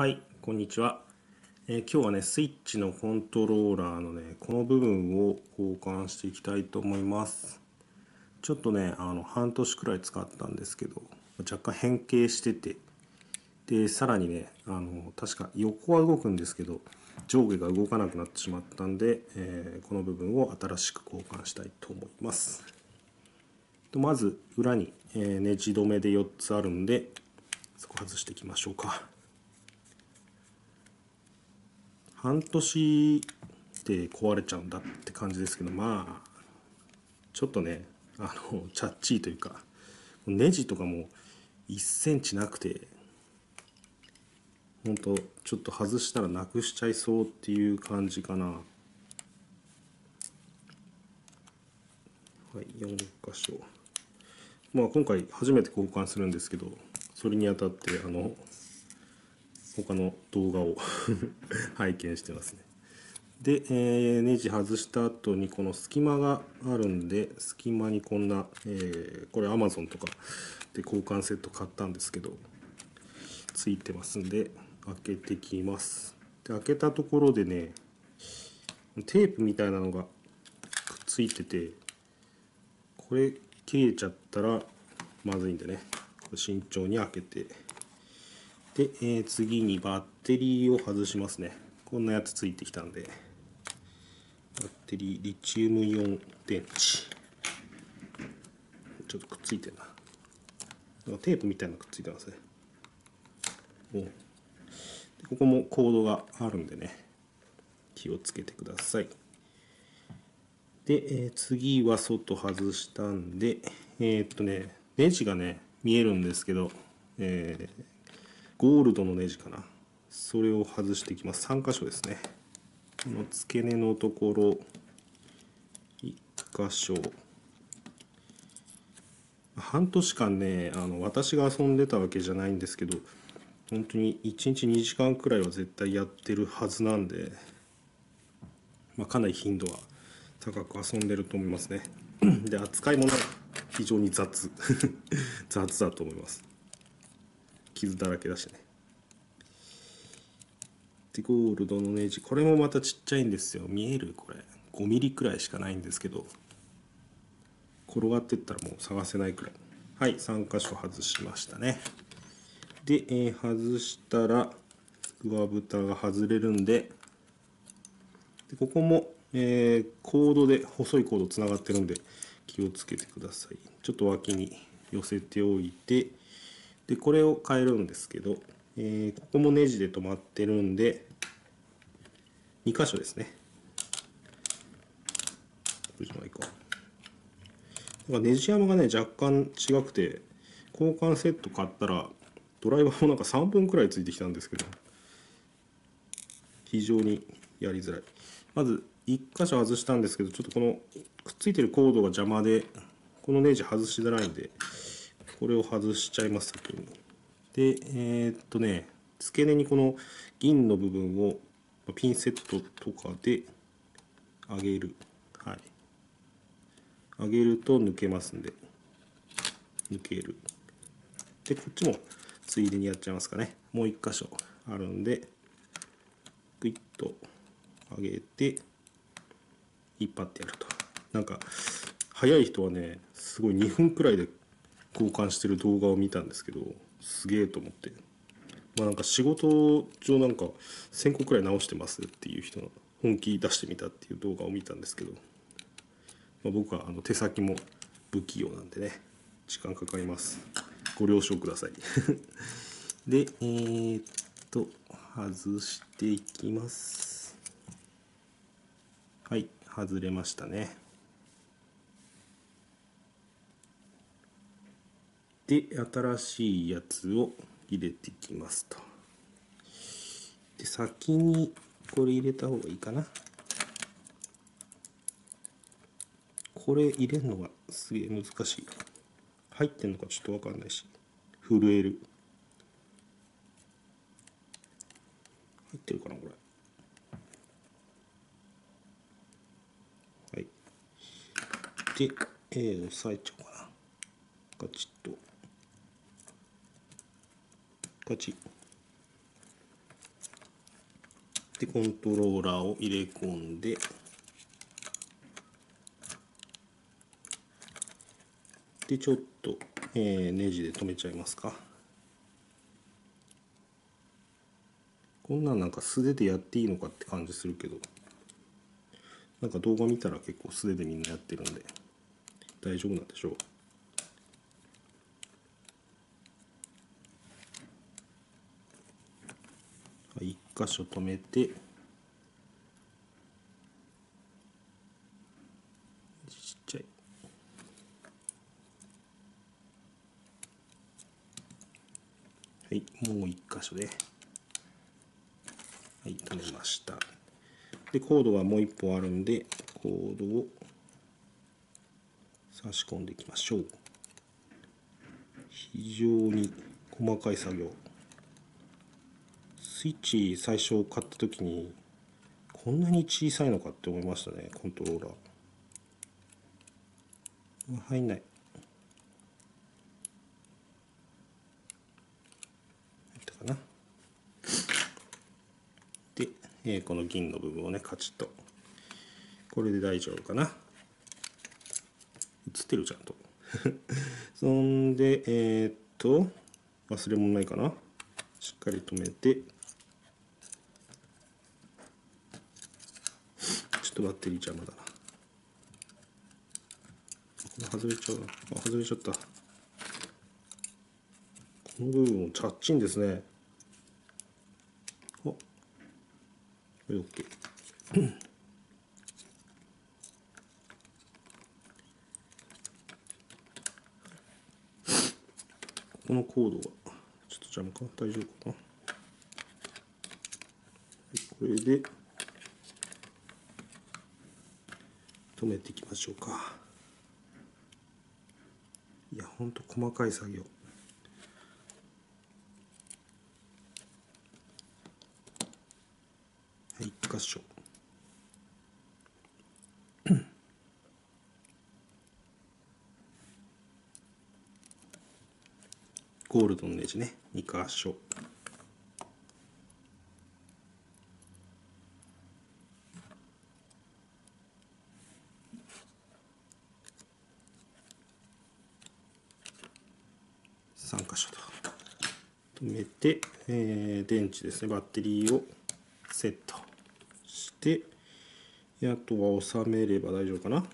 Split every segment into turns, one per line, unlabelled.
はい、こんにちは、えー今日はね、スイッチのコントローラーのね、この部分を交換していきたいと思います。ちょっとね、あの、半年くらい使ったんですけど、若干変形してて、で、さらにね、あの、確か横は動くんですけど、上下が動かなくなってしまったんで、えーこの部分を新しく交換したいと思います。とまず裏に、えーネジ止めで4つあるんでそこ外していきましょうか半年で壊れちゃうんだって感じですけどまあちょっとねあのチャッチーというかネジとかも1センチなくてほんとちょっと外したらなくしちゃいそうっていう感じかな。はい4箇所。まあ今回初めて交換するんですけどそれにあたってあの他の動画を 拝見してますね。で、えーネジ外した後にこの隙間があるんで隙間にこんな、えーこれ Amazon とかで交換セット買ったんですけどついてますんで開けてきます。で開けたところでねテープみたいなのがくっついててこれ切れちゃったらまずいんでね慎重に開けてで、えー次にバッテリーを外しますね。こんなやつついてきたんで。バッテリーリチウムイオン電池。ちょっとくっついてるな。テープみたいなのくっついてますね。ここもコードがあるんでね。気をつけてください。で、えー次は外外したんでえーっとねネジがね見えるんですけど、えーゴールドのネジかな。それを外していきます。3箇所ですね。この付け根のところ1箇所。半年間ねあの私が遊んでたわけじゃないんですけど本当に1日2時間くらいは絶対やってるはずなんで、まあ、かなり頻度は高く遊んでると思いますね。で扱いもね非常に雑。雑だと思います。傷だらけだしね。でゴールドのネジこれもまたちっちゃいんですよ。見える？これ。5ミリくらいしかないんですけど。転がってったらもう探せないくらい。はい3箇所外しましたね。で、えー外したら上蓋が外れるんででここも、えーコードで細いコードつながってるんで気をつけてください。ちょっと脇に寄せておいてでこれを変えるんですけど、えーここもネジで止まってるんで2箇所ですね。これじゃないか。だかネジ山がね若干違くて交換セット買ったらドライバーもなんか3本くらいついてきたんですけど非常にやりづらい。まず1箇所外したんですけどちょっとこのくっついてるコードが邪魔でこのネジ外しづらいんでこれを外しちゃいます先にでえーっとね付け根にこの銀の部分をピンセットとかで上げる。はい。上げると抜けますんで。抜ける。でこっちもついでにやっちゃいますかね。もう一箇所あるんでグイッと上げて引っ張ってやると。なんか早い人はねすごい2分くらいで交換してる動画を見たんですけどすげえと思って。まあなんか仕事上なんか1000個くらい直してますっていう人の本気出してみたっていう動画を見たんですけど、まあ、僕はあの手先も不器用なんでね時間かかります。ご了承ください。でえー、っと外していきます。はい外れましたね。で新しいやつを入れていきますと。で先にこれ入れた方がいいかな。これ入れるのがすげえ難しい入ってんのかちょっと分かんないし。震える。入ってるかなこれ。はい。で、えー、押さえちゃおうかな。ガチッでコントローラーを入れ込んで。でちょっと、えー、ネジで留めちゃいますか。こんなんなんか素手でやっていいのかって感じするけど。なんか動画見たら結構素手でみんなやってるんで。大丈夫なんでしょう。箇所止めてちっちゃい。はいもう一箇所ではい止めました。でコードがもう一本あるんでコードを差し込んでいきましょう。非常に細かい作業。スイッチ最初買った時にこんなに小さいのかって思いましたねコントローラー。入んない。入ったかな。で、えー、この銀の部分をねカチッと。これで大丈夫かな。映ってるちゃんと。そんでえー、っと忘れ物ないかな。しっかり止めて。とバッテリー邪魔だ。なこれ外れちゃうな。あ外れちゃった。この部分もチャッチンですね。あ。これ OK このコードがちょっと邪魔か大丈夫かな、これで。止めていきましょうか。いやほんと細かい作業。はい1箇所。ゴールドのネジね。2箇所。3箇所と止めて、えー、電池ですね。バッテリーをセットしてあとは収めれば大丈夫かな。は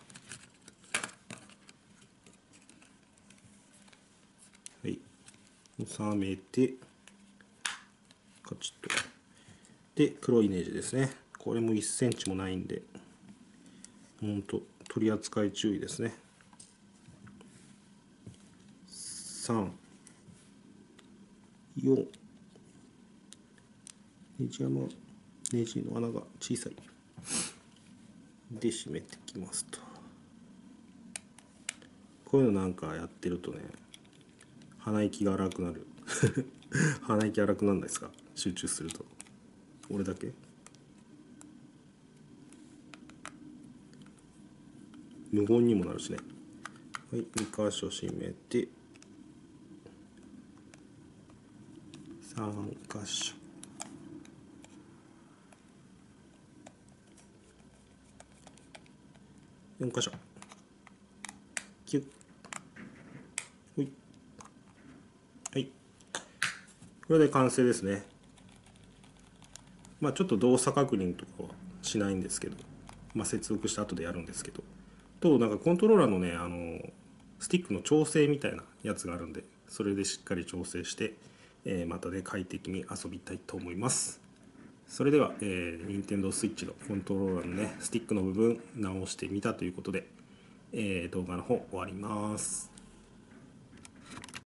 い。収めてカチッと。で黒いネジですね。これも1センチもないんでほんと取り扱い注意ですね。3 4ネジ山ネジの穴が小さい。で締めてきますと。こういうのなんかやってるとね鼻息が荒くなる。鼻息荒くなんないですか？集中すると。俺だけ？無言にもなるしね。はい2箇所締めて。3箇所4箇所キュッ。い。はい。これで完成ですね。まあちょっと動作確認とかはしないんですけど。まあ接続した後でやるんですけど。となんかコントローラーのねあのスティックの調整みたいなやつがあるんでそれでしっかり調整して。え、またね快適に遊びたいと思います。それでは、えー、Nintendo Switch のコントローラーのねスティックの部分直してみたということで、えー、動画の方終わります。